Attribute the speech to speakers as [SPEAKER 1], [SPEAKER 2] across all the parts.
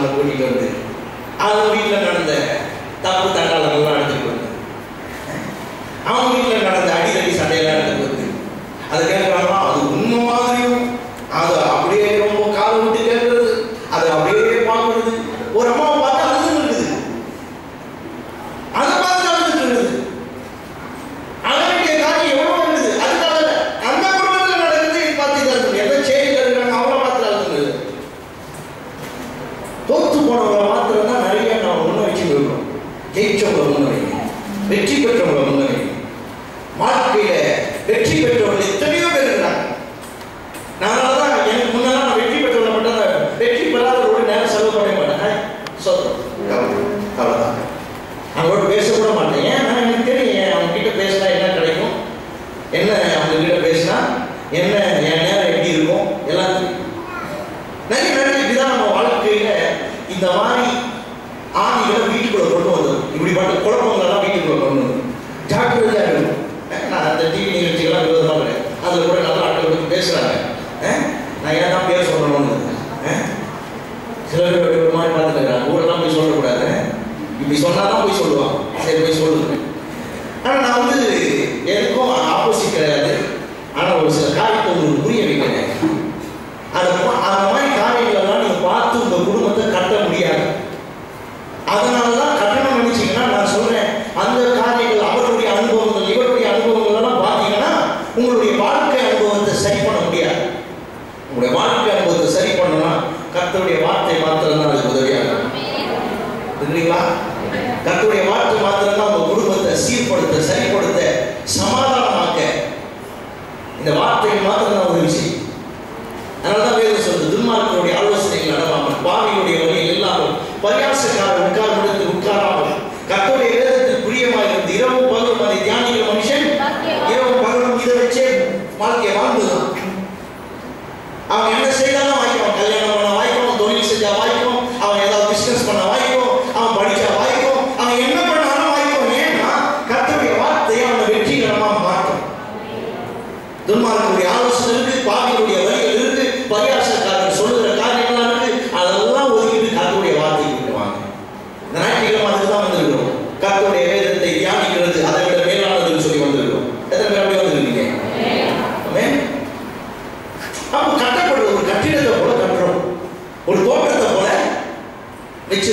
[SPEAKER 1] நம்மளை கூட்டிகிட்டு வந்து அவங்க வீட்டில் நடந்த தப்பு தட்டாளர்கள்லாம் அடிச்சுட்டு வந்தேன் அவங்க வீட்டில்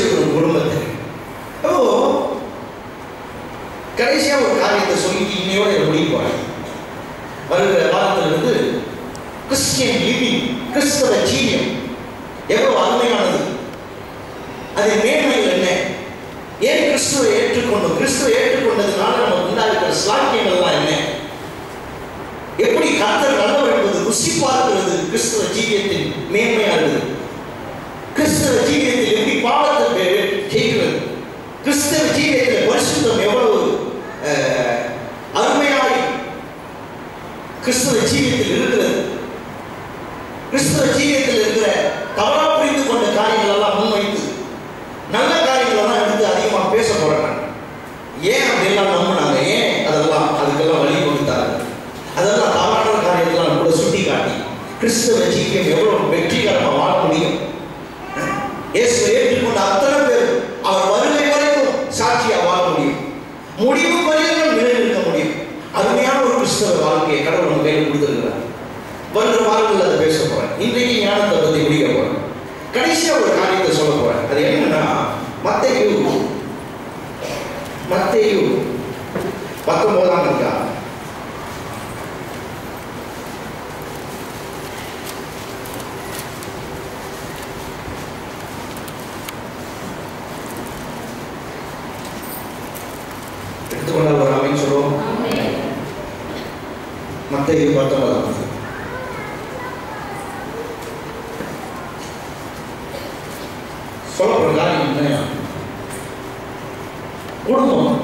[SPEAKER 1] வச்சுக்கணும் குடும்பத்தை அப்போ கடைசியாக ஒரு காரியத்தை சொல்லிட்டு இன்னையோட முடிப்பாங்க வருகிற காலத்திலிருந்து கிறிஸ்டியன் லிவிங் கிறிஸ்தவ ஜீவியம் எவ்வளவு அருமையானது. அது மேன்மை என்ன? ஏன் கிறிஸ்துவை ஏற்றுக்கொண்டோம்? கிறிஸ்துவை ஏற்றுக்கொண்டதுனால நமக்கு உண்டாகிற ஸ்லாக்கியங்கள்லாம் என்ன? எப்படி கர்த்தர் நல்லவர் என்பது ருசி பார்க்கிறது கிறிஸ்துவ ஜீவியத்தின் மேன்மையானது? கிறிஸ்துவ ஜீவியத்தில் எப்படி பாவ ஊழியம் எவ்வளவு வெற்றிகரமாக வாழ முடியும்? ஏற்றுக்கொண்ட அத்தனை பேர் அவர் வருகை வரைக்கும் சாட்சியாக வாழ முடியும். முடிவு வரையிலும் நிலைநிறுத்த முடியும். அருமையான ஒரு கிறிஸ்தவ வாழ்க்கையை கடவுள் நம்ம கையில் கொடுத்துருக்கிறார். வருகிற வாரத்தில் அதை பேச போறேன். இன்றைக்கு ஞானத்தை பற்றி முடிக்க போறேன். கடைசியாக ஒரு காரியத்தை சொல்ல போறேன். அது என்னன்னா மத்தையு மத்தையு பத்தொன்பதாம் உள்ளவர்கள் ஒரு சொல்லுவோம். மத்திய பத்தொன்பதாம் சொல்ல காரியம் இல்லையா குடும்பம்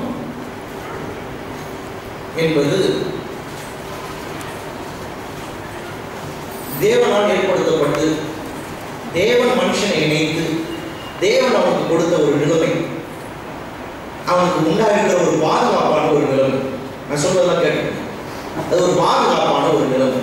[SPEAKER 1] என்பது தேவனால் ஏற்படுத்தப்பட்டு தேவன் மனுஷனை இணைத்து தேவன் அவனுக்கு கொடுத்த ஒரு நிலைமை. அவனுக்கு உண்டாகின்ற ஒரு பாதுகாப்பான ஒரு நிலைமை. நான் சொல்றதெல்லாம் கேட்டேன் அது ஒரு பாதுகாப்பான ஒரு நிலைமை.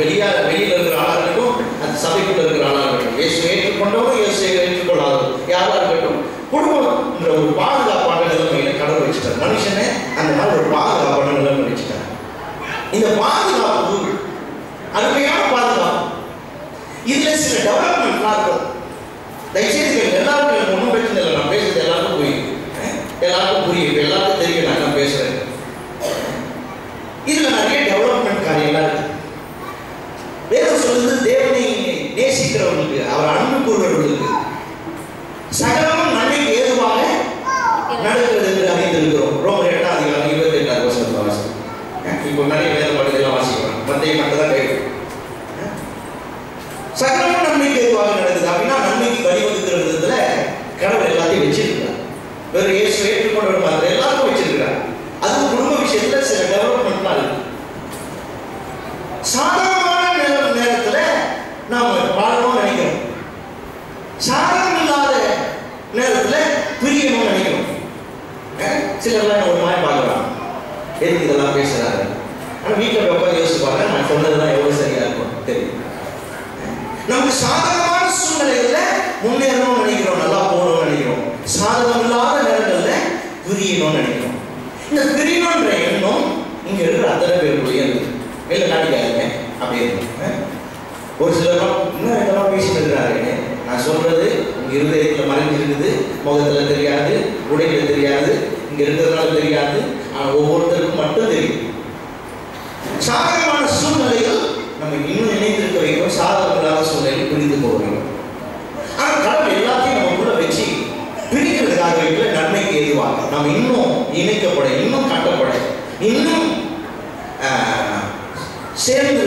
[SPEAKER 1] வெளியாக வெளியில் இருக்கிற ஆளாக இருக்கட்டும் அந்த சபைக்குள்ள இருக்கிற ஆளாக இருக்கட்டும் இயேசு ஏற்றுக்கொண்டவரும் இயேசு ஏற்றுக்கொள்ளாதவரும். யாராக இருக்கட்டும். குடும்பம்ன்ற ஒரு பாதுகாப்பான நிலைமையில கடவுள் வச்சுட்டார். மனுஷனே அந்த மாதிரி ஒரு பாதுகாப்பான நிலைமை வச்சுட்டார். இந்த பாதுகாப்பு அருமையான பாதுகாப்பு. இதுல சில டெவலப்மெண்ட்லாம் இருக்கும். ஃபீல் பண்ற மாதிரி எல்லாருக்கும் வச்சிருக்காங்க அது குடும்ப விஷயத்துல சில டெவலப்மெண்ட்லாம் இருக்கு. சாதகமான நேரத்துல நாம வாழணும்னு நினைக்கிறோம். சாதகம் இல்லாத நேரத்துல பிரியணும்னு நினைக்கிறோம். சிலர்லாம் ஒரு மாதிரி பார்க்கலாம் எதுக்கு இதெல்லாம் பேசுறாரு? ஆனா வீட்டுல உட்காந்து யோசிச்சு பார்த்தா நான் சொன்னதுதான் எவ்வளவு சரியா இருக்கும் தெரியும். நமக்கு சாதகம் நம்ம இன்னும் இணைக்கப்பட இன்னும் கட்டப்பட இன்னும் சேர்ந்து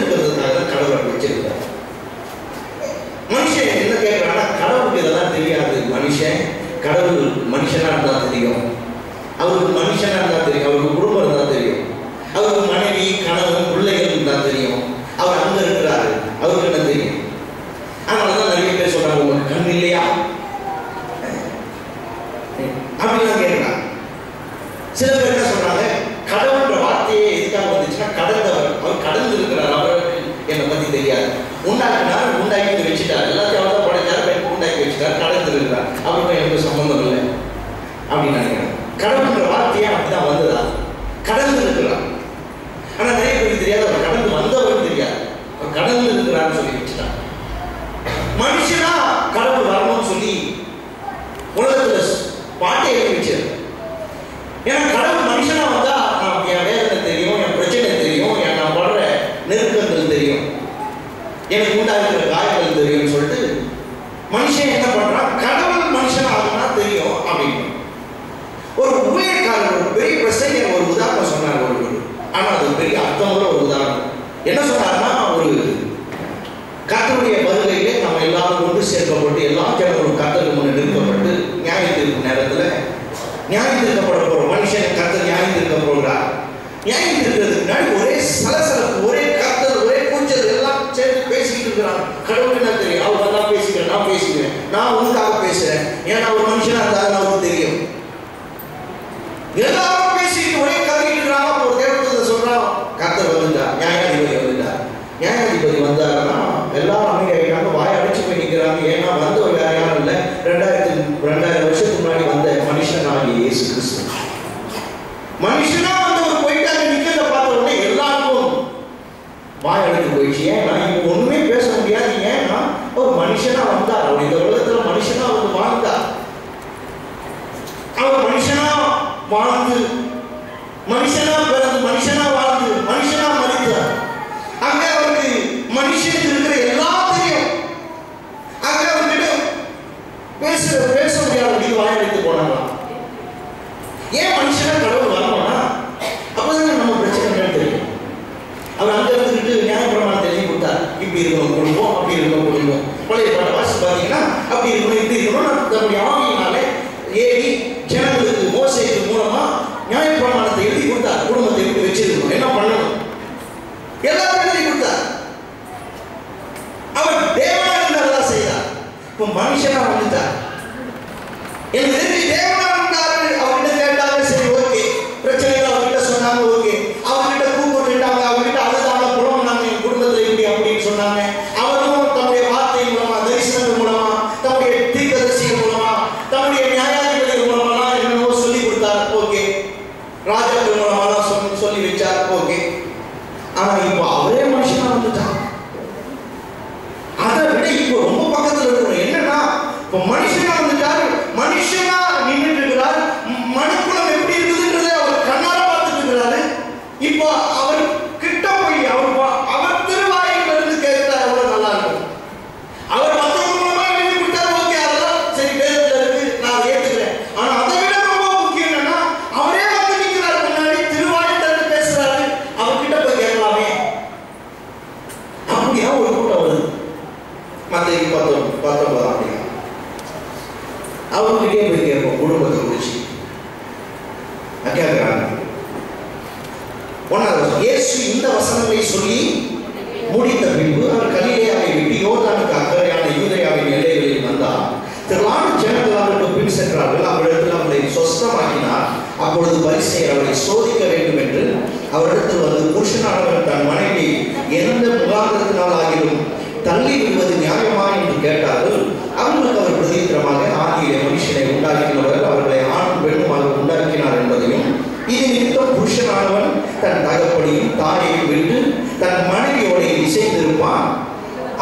[SPEAKER 1] தகப்பனையும் தாயையும் விட்டு தன் மனைவியோட இசைந்திருப்பான்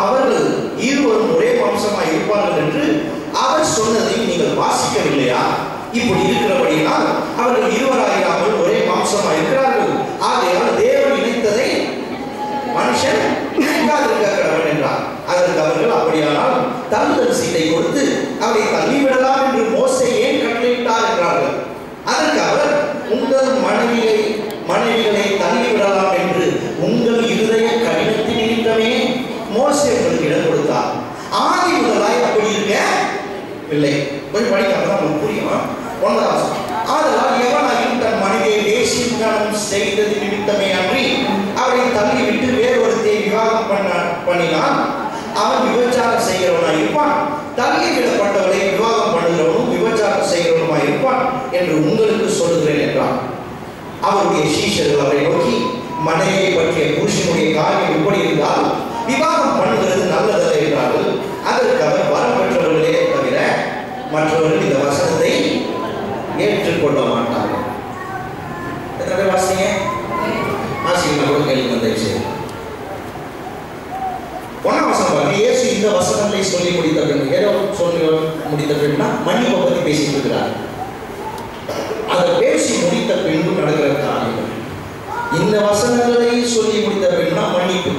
[SPEAKER 1] அவர்கள் இருவரும் ஒரே வம்சமாக இருப்பார்கள் என்று அவர் சொன்னதையும் நீங்கள் வாசிக்கவில்லையா? இப்படி இருக்கிறபடியால் அவர்கள் இருவராயிராமல் ஒரே மாம்சமாய் இருக்கிறார்கள். ஆகையால் தேவன் இணைத்ததை மனுஷன் இணைக்காதிருக்க கடவன் என்றார். அதற்கு அவர்கள் அப்படியானால் தள்ளுதல் சீட்டை கொடுத்து அவரை தள்ளிவிடலாம் என்று மோசை ஏன் கட்டளையிட்டார் என்றார்கள் அதற்கு அவர் உங்கள் மனைவியை மனைவிகளை தள்ளிவிடலாம் என்று உங்கள் இருதய கடினத்தின் நிமித்தமே மோசே உங்களுக்கு இடம் கொடுத்தார் ஆதி முதலாய் அப்படி இருக்க இல்லை கொஞ்சம் படிக்காம தான் உங்களுக்கு புரியும் ஒன்பதாம் வசனம். ஆதலால் எவனாயும் தன் மனைவியை தேசியம் செய்தது நிமித்தமே அன்றி அவரை தள்ளிவிட்டு வேறொருத்தை விவாகம் பண்ண பண்ணினான். அவன் விபச்சாரம் செய்கிறவனாய் இருப்பான். தள்ளி விடப்பட்டவரை விவாகம் பண்ணுகிறவனும் விபச்சாரம் செய்கிறவனுமாய் இருப்பான் என்று உங்களுக்கு சொல்லுகிறேன் என்றான். அவருடைய சீஷர்கள் அவரை நோக்கி மனைவியை பற்றிய புருஷனுடைய காரியம் எப்படி இருந்தால் விவாகம் பண்ண நல்லதல்ல என்றார்கள் அதற்கு அவர் வரம் பெற்றவர்களே தவிர மற்றவர்கள் இந்த வசனத்தை ஏற்றுக்கொள்ள மாட்டார்கள் எத்தனை பேர் வாசிங்க வாசிங்க கூட கேள்வி வந்த விஷயம் ஒன்றாம் வசனம் பாருங்க இயேசு இந்த பற்றி சொல்லி முடித்த பின் ஏதோ சொல்லி முடித்த பின்னா மன்னிப்பை பற்றி பேசிட்டு இருக்கிறார் அதை பேசி முடித்த பின்பு நடக்கிற காரியங்கள். இந்த வசனங்களை சொல்லி முடித்த பின்னா மன்னிப்பு.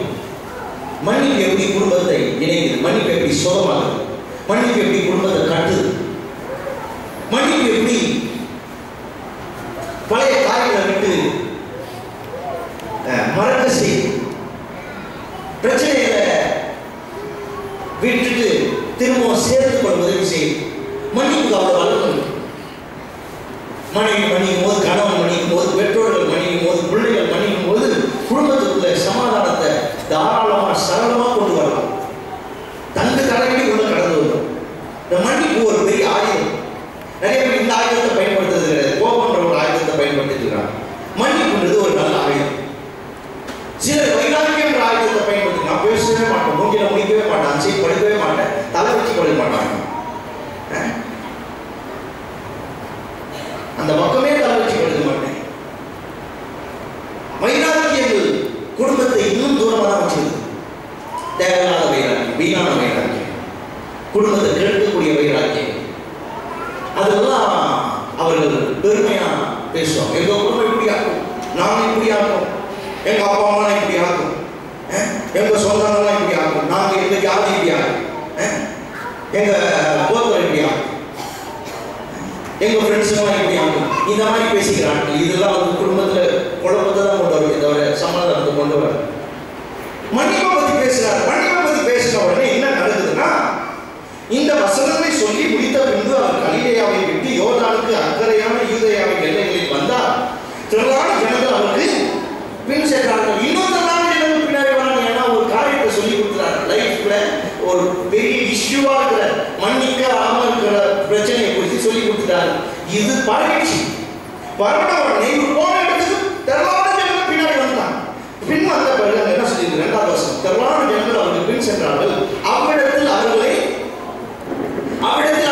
[SPEAKER 1] மன்னிப்பு எப்படி குடும்பத்தை இணைக்குது? மன்னிப்பு எப்படி சுகமாகுது மன்னிப்பு எப்படி குடும்பத்தை கட்டுது மன்னிப்பு எப்படி பழைய காரியங்களை விட்டு அஹ், மறக்க செய்யுது பிரச்சனைகளை விட்டுட்டு திரும்பவும் சேர்த்துக் கொள்வதை செய்யும் மன்னிப்பு அவர் அவ்வளவு மனைவி இருக்கு. மனைவி எல்லாம் இப்படி ஆகும். எங்க சொந்தங்கள்லாம் இப்படி ஆகும். நாங்க எங்க ஜாதி இப்படி ஆகும். எங்க கோத்தம் இப்படி ஆகும். எங்க ஃப்ரெண்ட்ஸுங்களாம் இப்படி ஆகும். இந்த மாதிரி பேசிக்கிறாங்க. இதெல்லாம் வந்து குடும்பத்துல குழப்பத்தை தான் கொண்டு வரும் தவிர சமாதானத்தை கொண்டு வர மன்னிப்பை பத்தி பேசுறாரு. மன்னிப்பை பத்தி பேசின உடனே என்ன நடக்குதுன்னா இந்த வசனத்தை சொல்லி முடித்த பின்பு அவர் கலிலேயாவை விட்டு யோர்தானுக்கு அக்கறையான யூதையாவின் எல்லைகளில் வந்தார். திரளான ஜனங்கள் அவருக்கு பின் சென்றார்கள் இன்னும் திரளான ஜனங்கள் பின்னாடி வராங்க ஏன்னா ஒரு காரியத்தை சொல்லி கொடுக்குறாரு லைஃப்ல ஒரு பெரிய இஷ்யூவா இருக்கிற மன்னிக்க ஆம இருக்கிற பிரச்சனையை குறித்து சொல்லி கொடுத்துட்டாரு. இது பரவிச்சு பரவின உடனே இவர் போன இடத்துக்கு திரளான ஜனங்கள் பின்னாடி வந்தாங்க பின் வந்த பிறகு அங்க என்ன சொல்லியிருக்கு? இரண்டாவது வருஷம் திரளான ஜனங்கள் அவருக்கு பின் சென்றார்கள். அவ்விடத்தில் அவர்களை அவ்விடத்தில்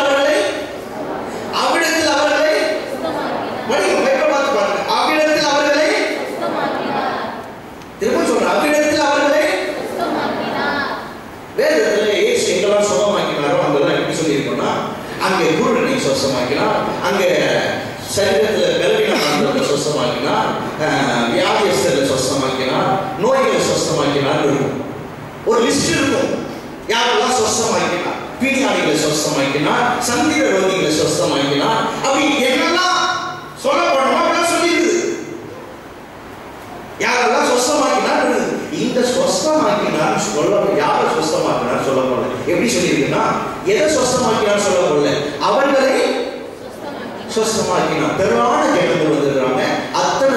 [SPEAKER 1] ஒரு லிஸ்ட் இருக்கும். யாரெல்லாம் சொஸ்தமாக்கினா பீடியாளிகளை சொஸ்தமாக்கினா சந்திர ரோகிகளை சொஸ்தமாக்கினா அப்படி என்னெல்லாம் சொல்லப்படணும் அப்படிலாம் சொல்லிடுது யாரெல்லாம் சொஸ்தமாக்கினா இந்த சொஸ்தமாக்கினான்னு சொல்ல யாரை சொஸ்தமாக்கினான்னு சொல்லப்படல. எப்படி சொல்லியிருக்குன்னா எதை சொஸ்தமாக்கினான்னு சொல்லப்படல? அவர்களை சொஸ்தமாக்கினா பெருமான ஜனங்கள் வந்திருக்கிறாங்க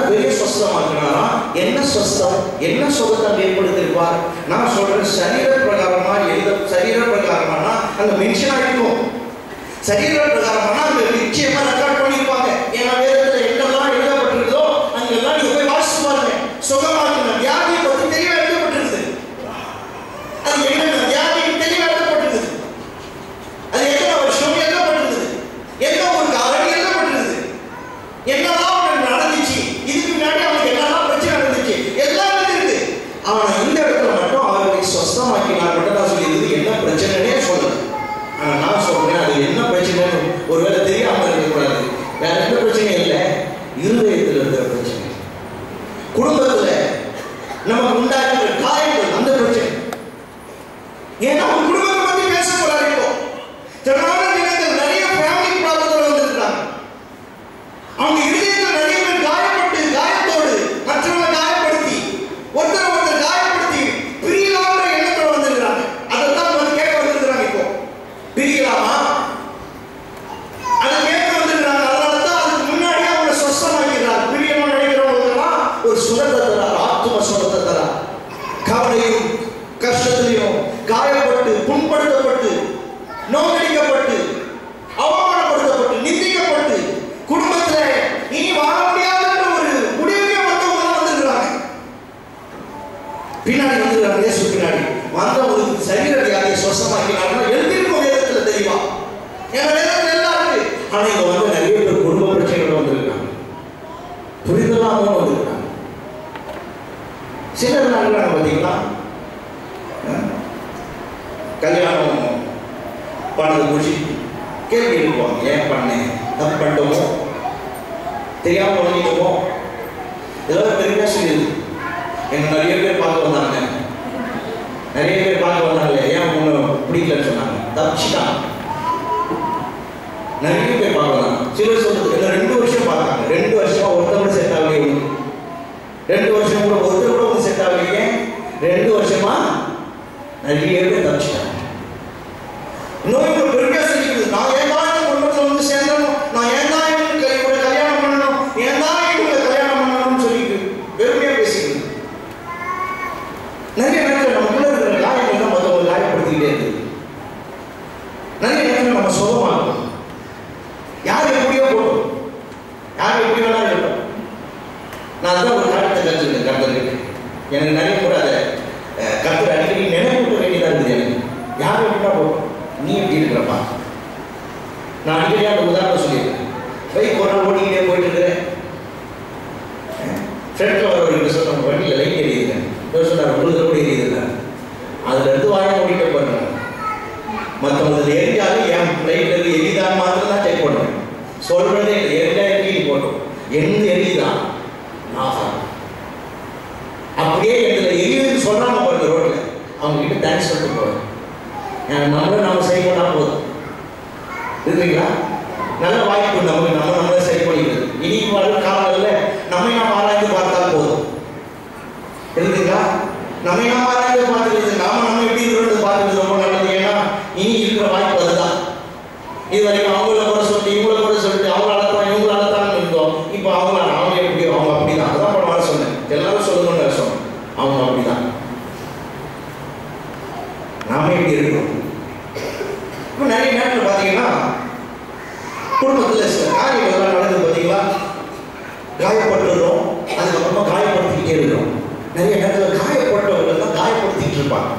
[SPEAKER 1] பெரிய ஸ்வஸ்தமா இருக்கிறாரா? என்ன ஸ்வஸ்தம்? என்ன சுகத்தை ஏற்படுத்திருப்பார் நான் சொல்றேன் சரீர பிரகாரமா எழுத சரீர பிரகாரமானா அந்த மென்ஷன் ஆகிக்கும் சரீர பிரகாரமானா அந்த நிச்சயமா ரெக்கார்ட் எங்க நிறைய பேர் பார்க்க வந்தாங்க. நிறைய பேர் பார்க்க வந்தாங்க ஏன் உங்களை பிடிக்கலன்னு சொன்னாங்க. தப்பிச்சுட்டாங்க நிறைய பேர் பார்க்க வந்தாங்க. சிலர் சொல்றது ரெண்டு வருஷம் பார்த்தாங்க. ரெண்டு வருஷமா ஒருத்தவங்க செட் ஆகவே ரெண்டு வருஷம் அடிக்கடி அந்த உதாரணம் சொல்லியிருக்கேன். பைக் ஒரு நாள் ஓடிக்கிட்டே போயிட்டு இருக்கிறேன் ஃப்ரெண்டில் வரவர்கள் சொன்ன வண்டியில் லைட் எரியுது. இவர் சொன்னார் உங்களுக்கு கூட எரியுதுல்ல. அதில் இருந்து வாய மூடிட்டு பண்ணுறேன் மற்றவங்க எரிஞ்சாலும் என் லைட்டில் இருந்து எரியுதான் மாத்திரம் தான் செக் பண்ணுவேன். சொல்கிறதே இல்லை எரிஞ்சா எரிஞ்சு போட்டோம். எந்த எரியுதான் ஆஹா. அப்படியே எங்களை எரியுதுன்னு சொல்கிறாங்க பாருங்க ரோட்டில் அவங்க கிட்ட தேங்க்ஸ் சொல்லிட்டு என் நம்பர் நாம எப்படி இருக்கோம் இப்போ நிறைய நேரத்தில் பார்த்தீங்கன்னா குடும்பத்தில் சில காரியங்கள்லாம் நடக்குது பார்த்தீங்களா காயப்பட்டுடுறோம் அதுக்கப்புறமா காயப்படுத்திக்கிட்டே இருக்கிறோம். நிறைய நேரத்தில் காயப்பட்டவர்கள் தான் காயப்படுத்திட்டு இருப்பாங்க.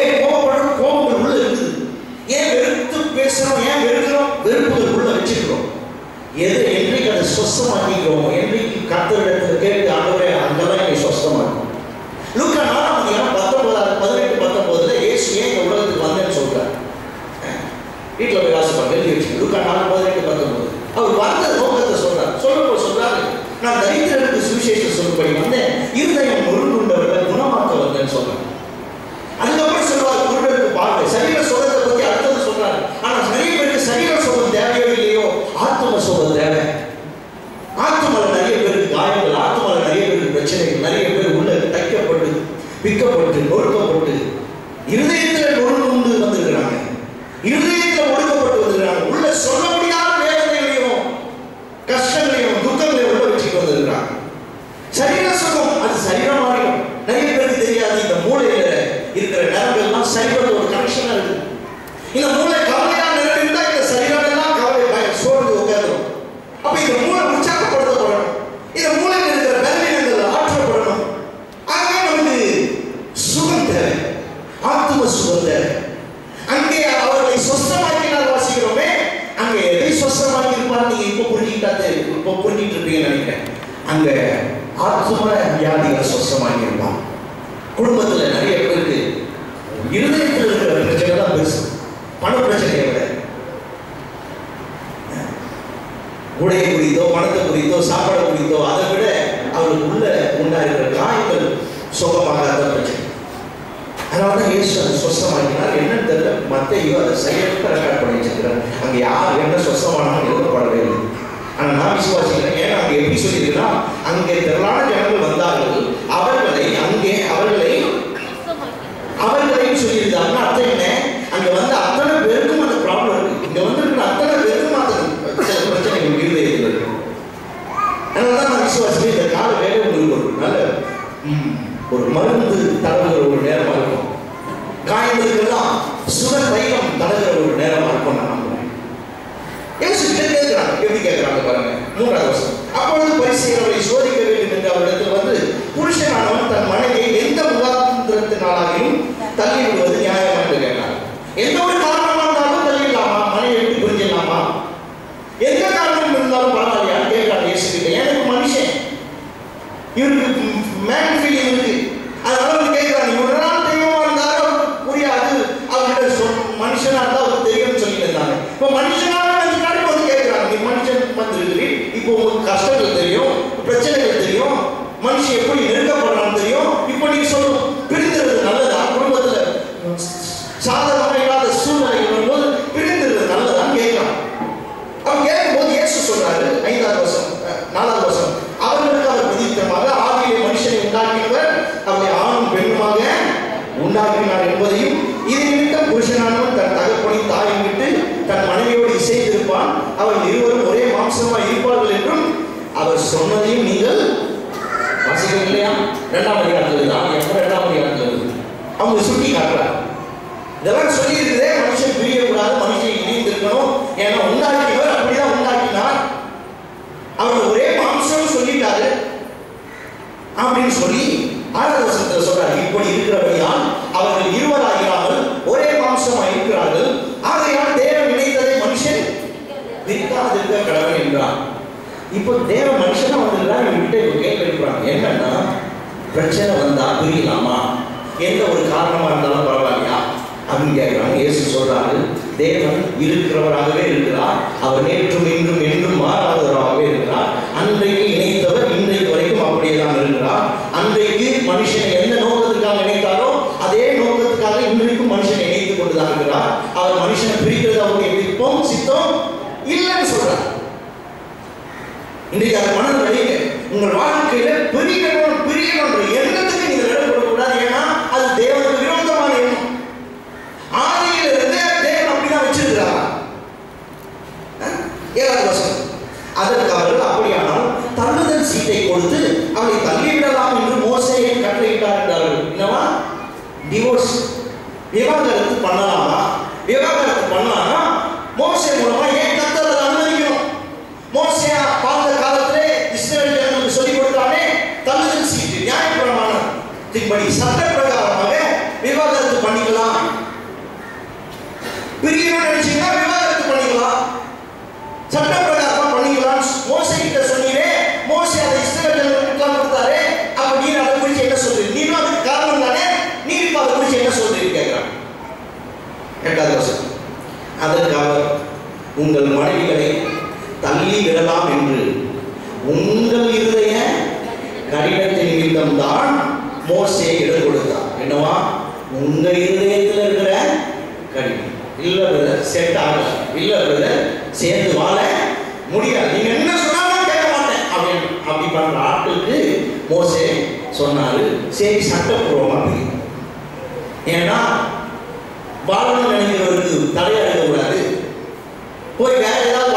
[SPEAKER 1] ஏன் கோபப்படும் கோபங்கள் உள்ள இருக்குது. ஏன் வெறுத்து பேசுகிறோம் ஏன் வெறுக்கிறோம்? வெறுப்புகள் உள்ள வச்சுக்கிறோம். எது என்றைக்கு அதை சொசமாக உடையை குறித்தோ பணத்தை குறித்தோ சாப்பாடு குறித்தோ அதை விட அவருக்கு உள்ள உண்டாயிருக்கிற காயங்கள் சுகமாகாத பிரச்சனை. அதனால தான் இயேசு அதை சொஸ்தமாக்கினார் என்னன்னு தெரியல. மத்தையோ அதை செயலுக்கு ரெக்கார்ட் பண்ணி வச்சிருக்கிறார். அங்கே யார் என்ன சொஸ்தமானாலும் எழுதப்படவே இல்லை. ஆனால் நான் விசுவாசிக்கிறேன். ஏன்னா அங்கே எப்படி சொல்லியிருக்கிறான் அங்கே திரளான ஜனங்கள் வந்தார்கள். அவர்களை அங்கே அவர்களை தடை இரண்டாம் அதிகாரத்தில் தான் எப்போ இரண்டாம் அதிகாரத்தில் இருக்கு அவங்க சுட்டி காட்டுறாங்க. இதெல்லாம் சொல்லி இருக்குதே மனுஷன் பிரியக்கூடாது மனுஷன் இணைந்திருக்கணும் ஏன்னா உண்டாக்கியவர் அப்படிதான் உண்டாக்கினார். அவர் ஒரே மாம்சம் சொல்லிட்டாரு. அப்படின்னு சொல்லி ஆறாவது வசனத்தில் சொல்றாரு. இப்படி இருக்கிறபடியால் அவர்கள் இருவராகிறாமல் ஒரே மாம்சமாக இருக்கிறார்கள். ஆகையால் தேவன் இணைத்ததை மனுஷன் பிரிக்காதிருக்க கடவுள் என்றார். இப்போ தேவ மனுஷன் வந்திருக்காரு இவங்கிட்ட இப்போ கேள்வி எழுப்புறாங்க என்னன்னா பிரச்சனை வந்தா பிரியலாமா எந்த ஒரு காரணமா இருந்தாலும் பரவாயில்லையா? அப்படின்னு கேட்கிறாங்க இயேசு சொல்றாரு தேவன் இருக்கிறவராகவே இருக்கிறார். அவர் நேற்றும் இன்றும் என்றும் மாறாதவராகவே இருக்கிறார். அன்றைக்கு இணைத்தவர் இன்றைக்கு வரைக்கும் அப்படியே தான் இருக்கிறார். அன்றைக்கு மனுஷன் எந்த நோக்கத்துக்காக இணைத்தாரோ அதே நோக்கத்துக்காக இன்றைக்கும் மனுஷன் இணைத்துக் கொண்டுதான் இருக்கிறார். அவர் மனுஷனை பிரிக்கிறது அவருடைய விருப்பம் சித்தம் இல்லைன்னு சொல்றார். இன்றைக்கு அதை மனதில் உங்கள் வாழ்க்கையில பெரிய பிரியணுன்ற எண்ணத்துக்கு நீங்கள் இடம் கொடுக்கக்கூடாது ஏன்னா அது தேவனுக்கு விரோதமான எண்ணம் ஆதியில இருந்தே தேவன் அப்படிதான் வச்சிருக்கிறாரா அஹ்? ஏழாவது வசனம் அதற்கு அவர்கள் அப்படியானால் தள்ளுதல் கொடுத்து அவளை தள்ளிவிடலாம் என்று மோசையை கட்டளையிட்டார் என்றார்கள் என்னவா? டிவோர்ஸ் விவாகரத்து பண்ணலாம். அதற்காக உங்கள் மனைவிகளை தள்ளி விடலாம் என்று உங்கள் இருதய கடினத்தின் நிமித்தம் தான் மோசே இடம் கொடுத்தார். என்னவா? உங்க இருதயத்தில் இருக்கிற கடினம். இல்ல பிரதர் செட் ஆகல. இல்ல பிரதர் சேர்ந்து வாழ முடியாது. நீங்க என்ன சொன்னாலும் கேட்க மாட்டேன். அப்படின்னு அப்படி பண்ற ஆட்களுக்கு மோசே சொன்னாரு. சரி சட்டப்பூர்வமா ஏன்னா வாழணும்னு நினைக்கிறவருக்கு தலையாடக்கூடாது போய் வேற ஏதாவது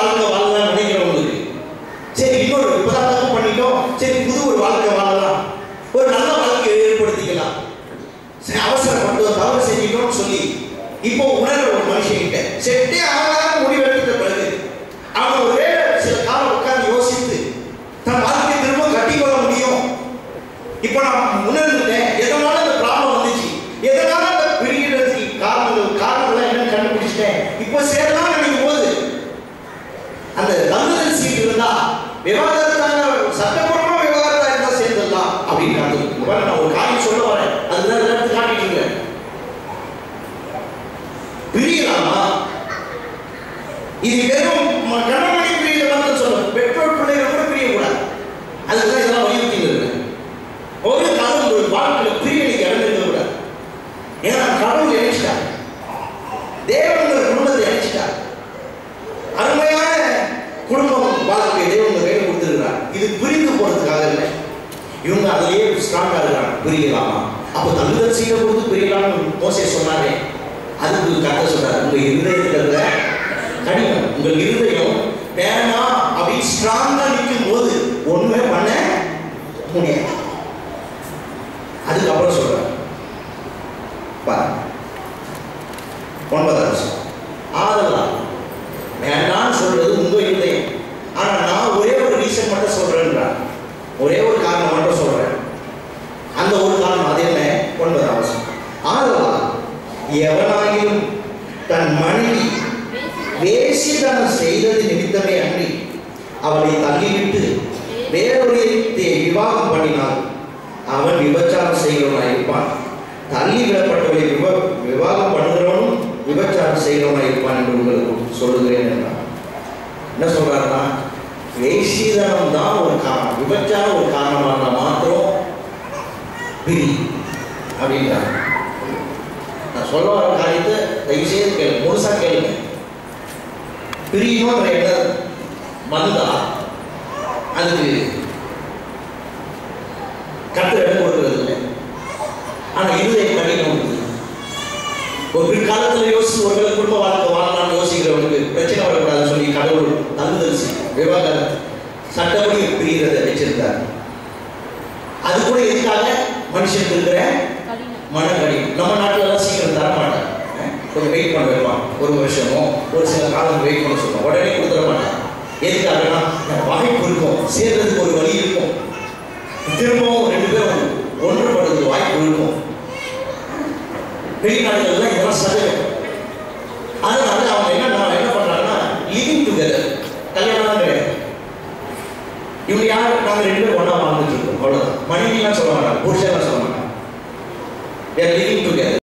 [SPEAKER 1] 덕분에 பிரியணுன்ற எண்ணம் வந்தா அதுக்கு கத்து இடம் கொடுக்கறது இல்லை. ஆனால் இருதய கடினம் ஒரு பிற்காலத்தில் யோசிச்சு ஒருவேளை குடும்ப வாழ்க்கை வாழலாம்னு யோசிக்கிறவனுக்கு பிரச்சனை வரக்கூடாதுன்னு சொல்லி கடவுள் தங்குதல் செய்யும் விவாகரத்து சட்டப்படி பிரியறதை வச்சிருந்தார் அது கூட எதுக்காக மனுஷனுக்கு இருக்கிற? மன நம்ம நாட்டில் கொஞ்சம் வெயிட் பண்ண வைப்பான். ஒரு வருஷமோ ஒரு சில காலம் வெயிட் பண்ண சொல்லுவான். உடனே கொடுத்துட மாட்டான். எதுக்காகனா வாய்ப்பு இருக்கும். சேர்றதுக்கு ஒரு வழி இருக்கும். திரும்பவும் ரெண்டு பேரும் ஒன்றுபடுறதுக்கு வாய்ப்பு இருக்கும். வெளிநாடுகள்லாம் இதெல்லாம் சதவீதம்